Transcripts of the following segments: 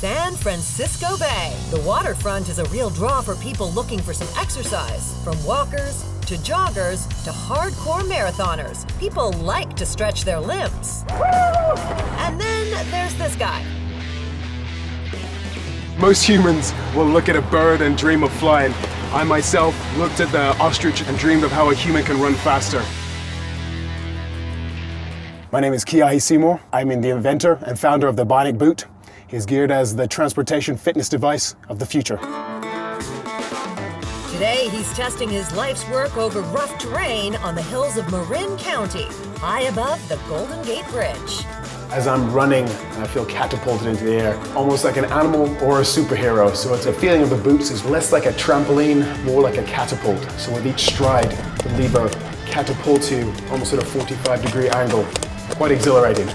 San Francisco Bay. The waterfront is a real draw for people looking for some exercise. From walkers to joggers to hardcore marathoners, people like to stretch their limbs. And then there's this guy. Most humans will look at a bird and dream of flying. I myself looked at the ostrich and dreamed of how a human can run faster. My name is Keahi Seymour. I'm the inventor and founder of the Bionic Boot. He's geared as the transportation fitness device of the future. Today, he's testing his life's work over rough terrain on the hills of Marin County, high above the Golden Gate Bridge. As I'm running, I feel catapulted into the air, almost like an animal or a superhero. So it's a feeling of the boots is less like a trampoline, more like a catapult. So with each stride, the lever catapults you almost at a 45 degree angle quite exhilarating.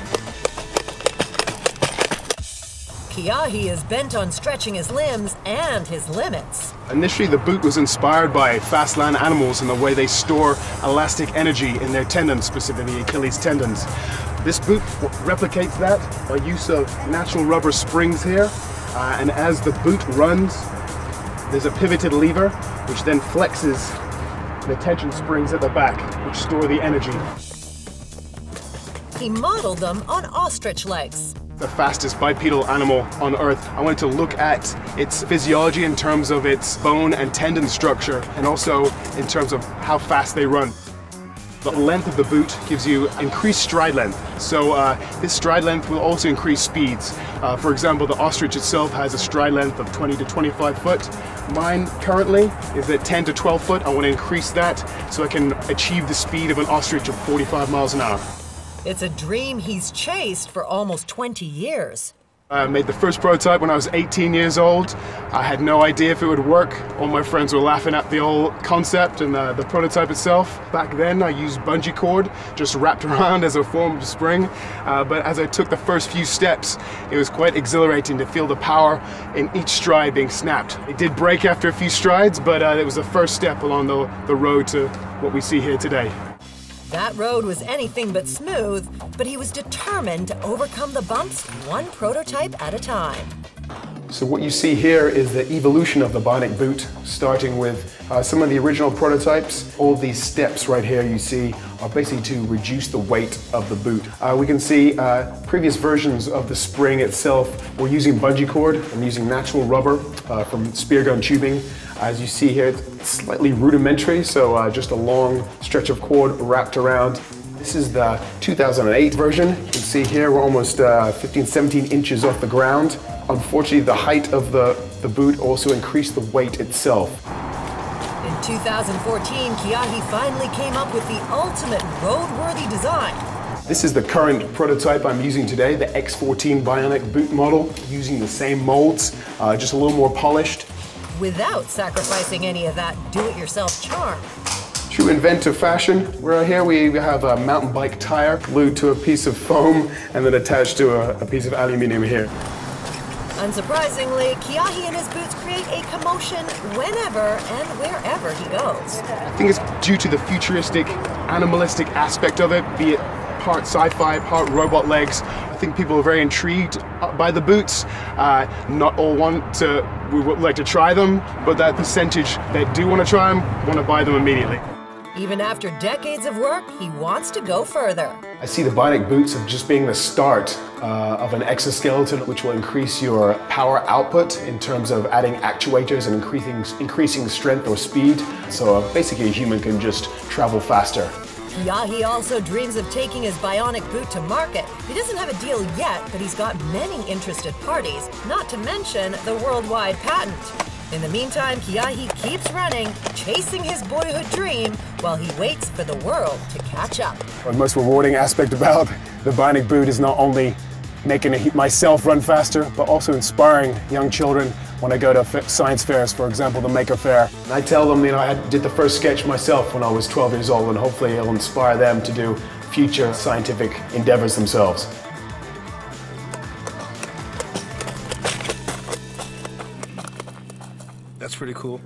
Keahi is bent on stretching his limbs and his limits. Initially, the boot was inspired by fast land animals and the way they store elastic energy in their tendons, specifically Achilles tendons. This boot replicates that by use of natural rubber springs here. Uh, and as the boot runs, there's a pivoted lever which then flexes the tension springs at the back, which store the energy. He modeled them on ostrich legs. The fastest bipedal animal on Earth. I wanted to look at its physiology in terms of its bone and tendon structure, and also in terms of how fast they run. The length of the boot gives you increased stride length. So uh, this stride length will also increase speeds. Uh, for example, the ostrich itself has a stride length of 20 to 25 foot. Mine currently is at 10 to 12 foot. I want to increase that so I can achieve the speed of an ostrich of 45 miles an hour. It's a dream he's chased for almost 20 years. I made the first prototype when I was 18 years old. I had no idea if it would work. All my friends were laughing at the old concept and the, the prototype itself. Back then, I used bungee cord, just wrapped around as a form of spring. Uh, but as I took the first few steps, it was quite exhilarating to feel the power in each stride being snapped. It did break after a few strides, but uh, it was the first step along the, the road to what we see here today. That road was anything but smooth, but he was determined to overcome the bumps one prototype at a time. So what you see here is the evolution of the Bionic boot, starting with uh, some of the original prototypes. All these steps right here you see are basically to reduce the weight of the boot. Uh, we can see uh, previous versions of the spring itself were using bungee cord and using natural rubber uh, from spear gun tubing. As you see here, it's slightly rudimentary, so uh, just a long stretch of cord wrapped around. This is the 2008 version. You can see here we're almost uh, 15, 17 inches off the ground. Unfortunately, the height of the, the boot also increased the weight itself. In 2014, Keahi finally came up with the ultimate roadworthy design. This is the current prototype I'm using today, the X14 Bionic boot model, using the same molds, uh, just a little more polished without sacrificing any of that do-it-yourself charm. True inventor fashion. we're here we have a mountain bike tire glued to a piece of foam and then attached to a, a piece of aluminium here. Unsurprisingly, Keahi and his boots create a commotion whenever and wherever he goes. I think it's due to the futuristic, animalistic aspect of it, be it part sci-fi, part robot legs. I think people are very intrigued by the boots. Uh, not all want to, we would like to try them, but that percentage that do want to try them, want to buy them immediately. Even after decades of work, he wants to go further. I see the Bionic boots as just being the start uh, of an exoskeleton which will increase your power output in terms of adding actuators and increasing, increasing strength or speed. So uh, basically a human can just travel faster. Keahi also dreams of taking his bionic boot to market. He doesn't have a deal yet, but he's got many interested parties, not to mention the worldwide patent. In the meantime, Keahi keeps running, chasing his boyhood dream, while he waits for the world to catch up. The most rewarding aspect about the Bionic Boot is not only making myself run faster, but also inspiring young children when I go to science fairs, for example, the Maker Faire. And I tell them, you know, I did the first sketch myself when I was 12 years old, and hopefully it'll inspire them to do future scientific endeavors themselves. Pretty cool.